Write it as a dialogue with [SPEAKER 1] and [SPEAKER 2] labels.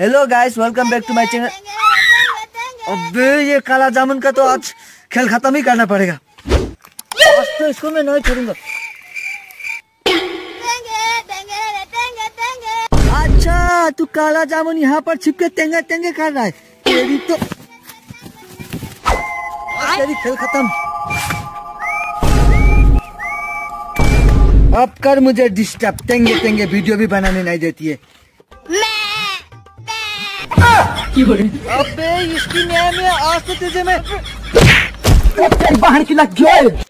[SPEAKER 1] Hello guys welcome back to my channel अबे, ये काला जामुन का तो आज खेल खत्म ही करना पड़ेगा। आज तो इसको मैं नहीं छोड़ूँगा। अच्छा तू काला जामुन यहाँ पर छिपके तेंगे तेंगे कर रहा है। तेरी तो तेरी खेल खत्म। अब कर मुझे डिस्टर्ब तेंगे तेंगे वीडियो भी बनाने नहीं देती है। अबे इसकी न्याय में आज तो तुझे मैं बाहर की लग गया